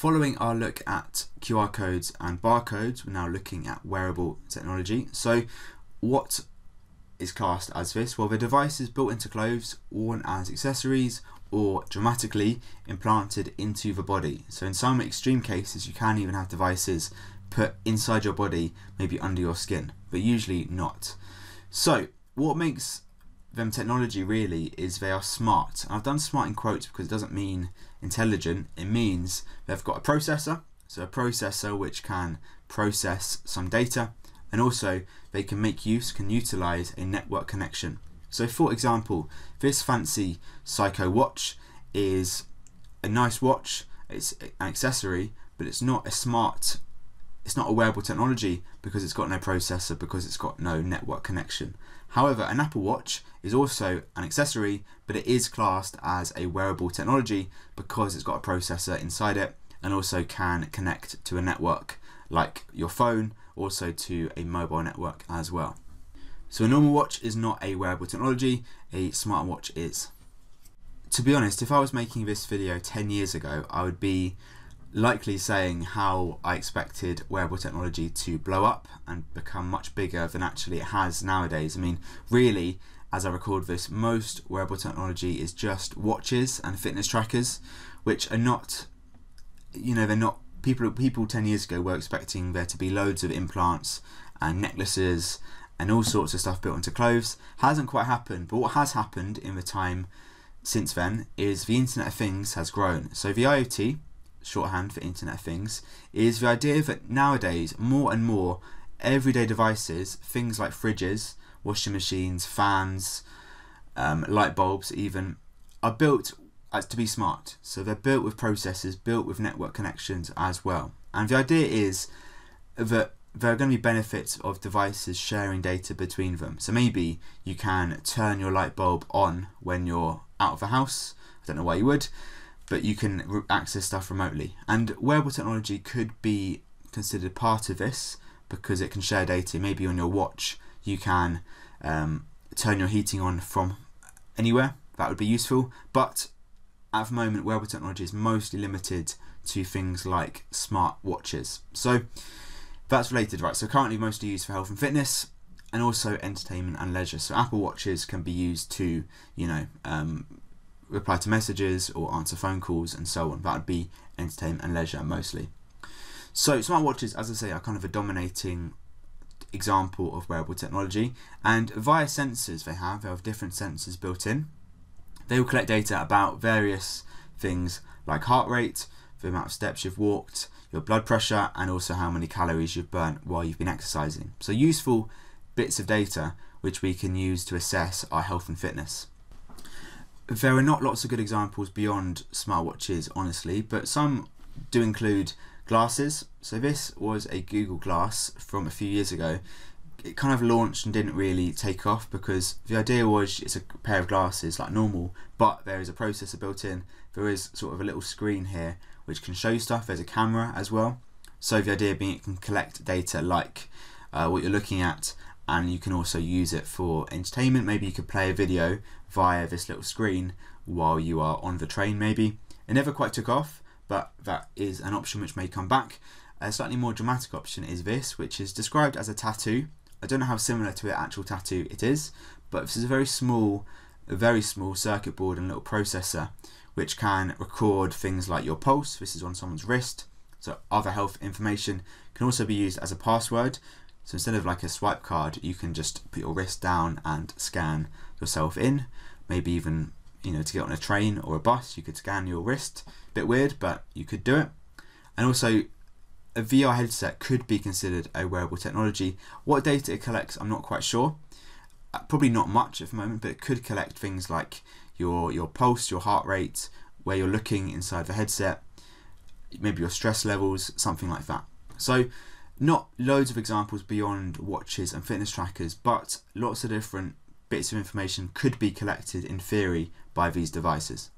Following our look at QR codes and barcodes, we're now looking at wearable technology. So, what is classed as this? Well, the devices built into clothes, worn as accessories, or dramatically implanted into the body. So, in some extreme cases, you can even have devices put inside your body, maybe under your skin, but usually not. So, what makes them technology really is they are smart. I've done smart in quotes because it doesn't mean intelligent, it means they've got a processor, so a processor which can process some data, and also they can make use, can utilize a network connection. So, for example, this fancy Seiko watch is a nice watch, it's an accessory, but it's not a smart it's not a wearable technology because it's got no processor because it's got no network connection. However, an Apple Watch is also an accessory, but it is classed as a wearable technology because it's got a processor inside it and also can connect to a network like your phone, also to a mobile network as well. So a normal watch is not a wearable technology, a smartwatch is. To be honest, if I was making this video 10 years ago, I would be likely saying how I expected wearable technology to blow up and become much bigger than actually it has nowadays. I mean, really, as I record this, most wearable technology is just watches and fitness trackers, which are not, you know, they're not. People, people 10 years ago were expecting there to be loads of implants and necklaces and all sorts of stuff built into clothes. Hasn't quite happened, but what has happened in the time since then is the Internet of Things has grown. So the IoT, shorthand for Internet of Things, is the idea that nowadays more and more everyday devices, things like fridges, washing machines, fans, um, light bulbs, even, are built as to be smart. So they're built with processors, built with network connections as well. And the idea is that there are going to be benefits of devices sharing data between them. So maybe you can turn your light bulb on when you're out of the house. I don't know why you would but you can access stuff remotely. And wearable technology could be considered part of this because it can share data. Maybe on your watch, you can um, turn your heating on from anywhere. That would be useful. But at the moment, wearable technology is mostly limited to things like smart watches. So that's related, right? So currently mostly used for health and fitness and also entertainment and leisure. So Apple watches can be used to, you know, um, reply to messages or answer phone calls and so on. That would be entertainment and leisure mostly. So smartwatches, as I say, are kind of a dominating example of wearable technology and via sensors they have, they have different sensors built in. They will collect data about various things like heart rate, the amount of steps you've walked, your blood pressure and also how many calories you've burnt while you've been exercising. So useful bits of data which we can use to assess our health and fitness there are not lots of good examples beyond smartwatches, honestly, but some do include glasses. So this was a Google Glass from a few years ago. It kind of launched and didn't really take off because the idea was it's a pair of glasses like normal, but there is a processor built in. There is sort of a little screen here which can show stuff. There's a camera as well. So the idea being it can collect data like uh, what you're looking at and you can also use it for entertainment. Maybe you could play a video via this little screen while you are on the train maybe. It never quite took off, but that is an option which may come back. A slightly more dramatic option is this, which is described as a tattoo. I don't know how similar to an actual tattoo it is, but this is a very small, a very small circuit board and little processor which can record things like your pulse, this is on someone's wrist, so other health information can also be used as a password so instead of like a swipe card, you can just put your wrist down and scan yourself in. Maybe even, you know, to get on a train or a bus, you could scan your wrist. Bit weird, but you could do it. And also, a VR headset could be considered a wearable technology. What data it collects, I'm not quite sure. Uh, probably not much at the moment, but it could collect things like your your pulse, your heart rate, where you're looking inside the headset, maybe your stress levels, something like that. So not loads of examples beyond watches and fitness trackers, but lots of different bits of information could be collected in theory by these devices.